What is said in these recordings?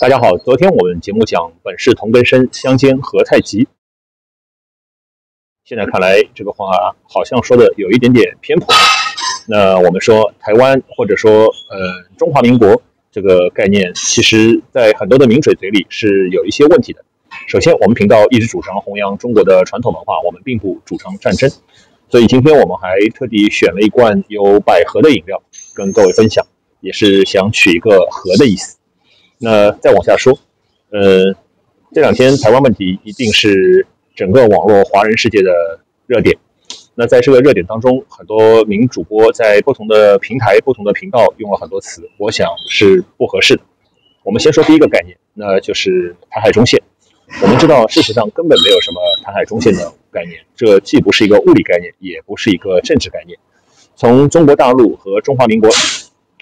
大家好，昨天我们节目讲“本是同根生，相煎何太急”。现在看来，这个话好像说的有一点点偏颇。那我们说台湾，或者说呃中华民国这个概念，其实在很多的名嘴嘴里是有一些问题的。首先，我们频道一直主张弘扬中国的传统文化，我们并不主张战争。所以今天我们还特地选了一罐有百合的饮料，跟各位分享，也是想取一个和的意思。那再往下说，呃，这两天台湾问题一定是整个网络华人世界的热点。那在这个热点当中，很多名主播在不同的平台、不同的频道用了很多词，我想是不合适的。我们先说第一个概念，那就是台海中线。我们知道，事实上根本没有什么台海中线的概念，这既不是一个物理概念，也不是一个政治概念。从中国大陆和中华民国。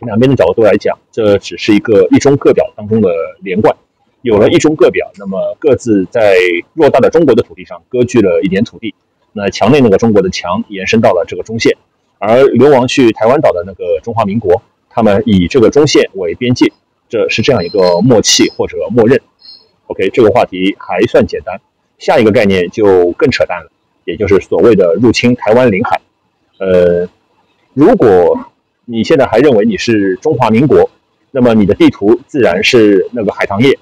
两边的角度来讲，这只是一个一中各表当中的连贯。有了一中各表，那么各自在偌大的中国的土地上割据了一点土地。那墙内那个中国的墙延伸到了这个中线，而流亡去台湾岛的那个中华民国，他们以这个中线为边界，这是这样一个默契或者默认。OK，这个话题还算简单。下一个概念就更扯淡了，也就是所谓的入侵台湾领海。呃，如果你现在还认为你是中华民国，那么你的地图自然是那个海棠叶，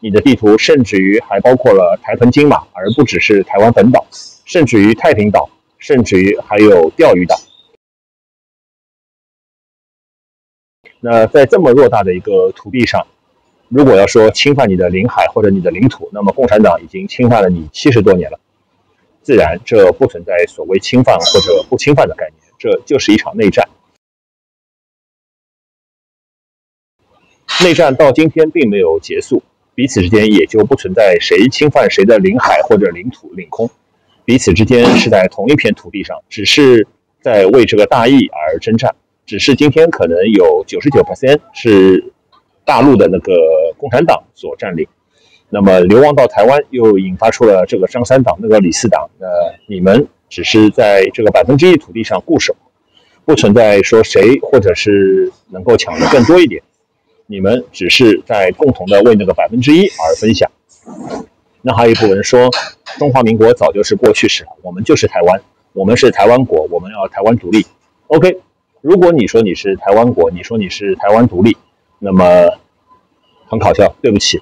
你的地图甚至于还包括了台澎金马，而不只是台湾本岛，甚至于太平岛，甚至于还有钓鱼岛。那在这么偌大的一个土地上，如果要说侵犯你的领海或者你的领土，那么共产党已经侵犯了你七十多年了。自然，这不存在所谓侵犯或者不侵犯的概念，这就是一场内战。内战到今天并没有结束，彼此之间也就不存在谁侵犯谁的领海或者领土领空，彼此之间是在同一片土地上，只是在为这个大义而征战。只是今天可能有九十九是大陆的那个共产党所占领。那么流亡到台湾，又引发出了这个张三党、那个李四党。那你们只是在这个百分之一土地上固守，不存在说谁或者是能够抢的更多一点。你们只是在共同的为那个百分之一而分享。那还有一部分人说，中华民国早就是过去式了，我们就是台湾，我们是台湾国，我们要台湾独立。OK，如果你说你是台湾国，你说你是台湾独立，那么很搞笑，对不起。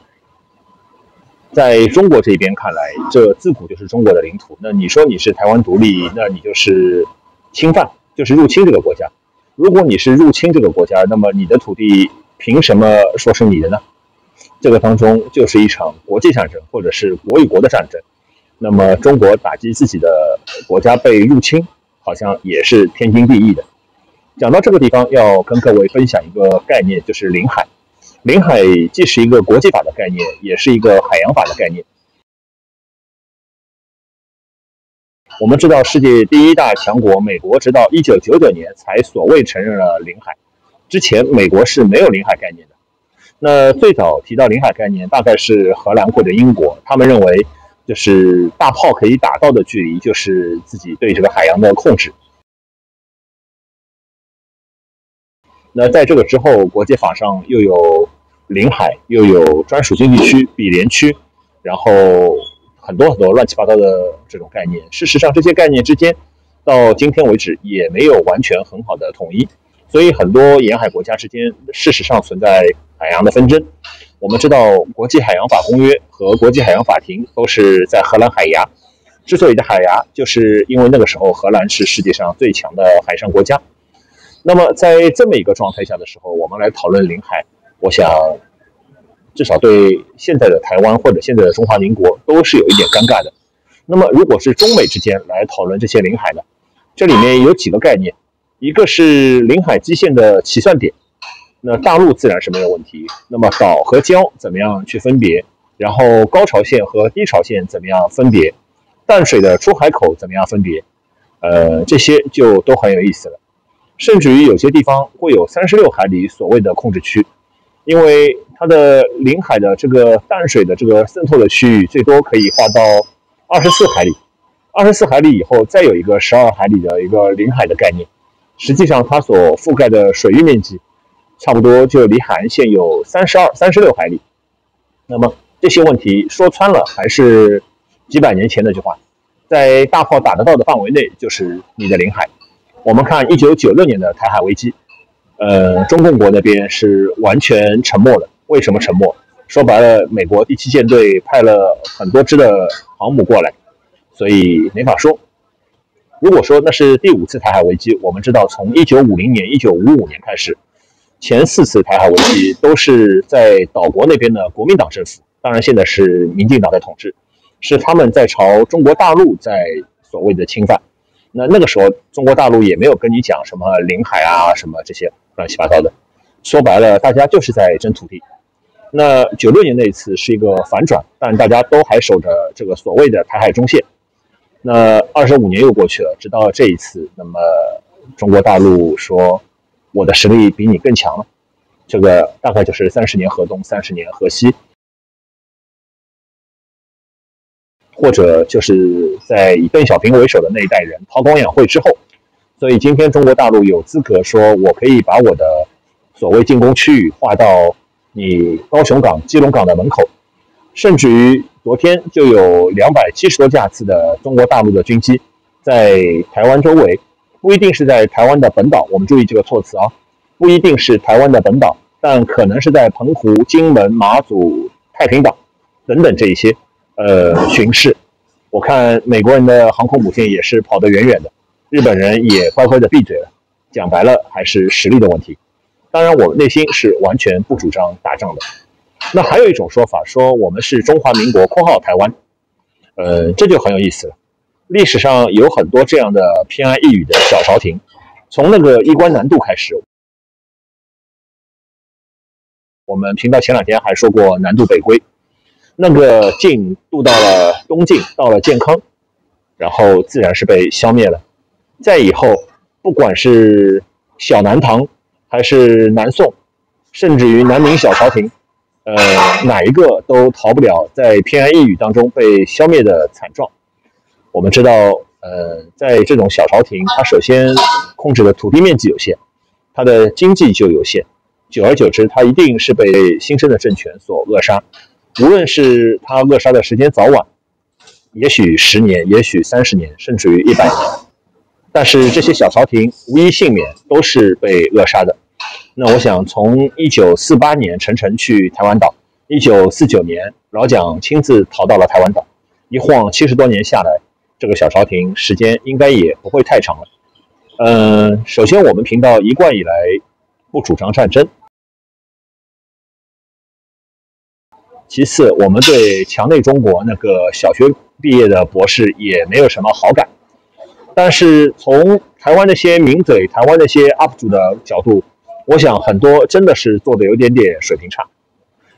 在中国这边看来，这自古就是中国的领土。那你说你是台湾独立，那你就是侵犯，就是入侵这个国家。如果你是入侵这个国家，那么你的土地凭什么说是你的呢？这个当中就是一场国际战争，或者是国与国的战争。那么中国打击自己的国家被入侵，好像也是天经地义的。讲到这个地方，要跟各位分享一个概念，就是领海。领海既是一个国际法的概念，也是一个海洋法的概念。我们知道，世界第一大强国美国，直到一九九九年才所谓承认了领海，之前美国是没有领海概念的。那最早提到领海概念，大概是荷兰或者英国，他们认为就是大炮可以打到的距离，就是自己对这个海洋的控制。那在这个之后，国际法上又有领海，又有专属经济区、比联区，然后很多很多乱七八糟的这种概念。事实上，这些概念之间到今天为止也没有完全很好的统一，所以很多沿海国家之间事实上存在海洋的纷争。我们知道，国际海洋法公约和国际海洋法庭都是在荷兰海牙。之所以在海牙，就是因为那个时候荷兰是世界上最强的海上国家。那么在这么一个状态下的时候，我们来讨论领海，我想至少对现在的台湾或者现在的中华民国都是有一点尴尬的。那么如果是中美之间来讨论这些领海呢？这里面有几个概念，一个是领海基线的起算点，那大陆自然是没有问题。那么岛和礁怎么样去分别？然后高潮线和低潮线怎么样分别？淡水的出海口怎么样分别？呃，这些就都很有意思了。甚至于有些地方会有三十六海里所谓的控制区，因为它的领海的这个淡水的这个渗透的区域最多可以划到二十四海里，二十四海里以后再有一个十二海里的一个领海的概念。实际上，它所覆盖的水域面积差不多就离海岸线有三十二、三十六海里。那么这些问题说穿了，还是几百年前那句话，在大炮打得到的范围内就是你的领海。我们看一九九六年的台海危机，呃，中共国那边是完全沉默的。为什么沉默？说白了，美国第七舰队派了很多支的航母过来，所以没法说。如果说那是第五次台海危机，我们知道从一九五零年、一九五五年开始，前四次台海危机都是在岛国那边的国民党政府，当然现在是民进党在统治，是他们在朝中国大陆在所谓的侵犯。那那个时候中国大陆也没有跟你讲什么领海啊什么这些乱七八糟的，说白了大家就是在争土地。那九六年那一次是一个反转，但大家都还守着这个所谓的台海中线。那二十五年又过去了，直到这一次，那么中国大陆说我的实力比你更强了，这个大概就是三十年河东，三十年河西，或者就是在以邓小平为首的那一代人韬光养晦之后，所以今天中国大陆有资格说我可以把我的所谓进攻区域划到。你高雄港、基隆港的门口，甚至于昨天就有两百七十多架次的中国大陆的军机在台湾周围，不一定是在台湾的本岛，我们注意这个措辞啊，不一定是台湾的本岛，但可能是在澎湖、金门、马祖、太平岛等等这一些呃巡视。我看美国人的航空母舰也是跑得远远的，日本人也乖乖的闭嘴了。讲白了，还是实力的问题。当然，我内心是完全不主张打仗的。那还有一种说法，说我们是中华民国（括号台湾），呃，这就很有意思了。历史上有很多这样的偏安一隅的小朝廷，从那个衣冠南渡开始。我们频道前两天还说过南渡北归，那个晋渡到了东晋，到了建康，然后自然是被消灭了。再以后，不管是小南唐。还是南宋，甚至于南明小朝廷，呃，哪一个都逃不了在偏安一隅当中被消灭的惨状。我们知道，呃，在这种小朝廷，它首先控制的土地面积有限，它的经济就有限，久而久之，它一定是被新生的政权所扼杀。无论是他扼杀的时间早晚，也许十年，也许三十年，甚至于一百年。但是这些小朝廷无一幸免，都是被扼杀的。那我想，从一九四八年陈诚去台湾岛，一九四九年老蒋亲自逃到了台湾岛，一晃七十多年下来，这个小朝廷时间应该也不会太长了。嗯，首先我们频道一贯以来不主张战争，其次我们对墙内中国那个小学毕业的博士也没有什么好感。但是从台湾那些名嘴、台湾那些 UP 主的角度，我想很多真的是做的有点点水平差。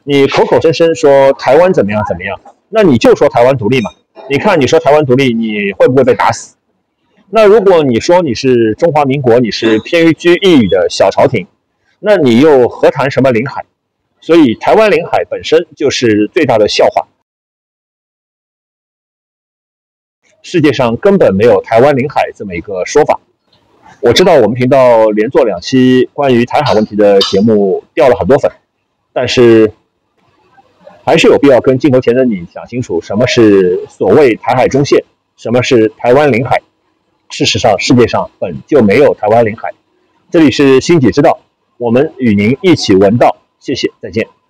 你口口声声说台湾怎么样怎么样，那你就说台湾独立嘛？你看你说台湾独立，你会不会被打死？那如果你说你是中华民国，你是偏于居一隅的小朝廷，那你又何谈什么领海？所以台湾领海本身就是最大的笑话。世界上根本没有台湾领海这么一个说法。我知道我们频道连做两期关于台海问题的节目，掉了很多粉，但是还是有必要跟镜头前的你讲清楚，什么是所谓台海中线，什么是台湾领海。事实上，世界上本就没有台湾领海。这里是星姐之道，我们与您一起闻道，谢谢，再见。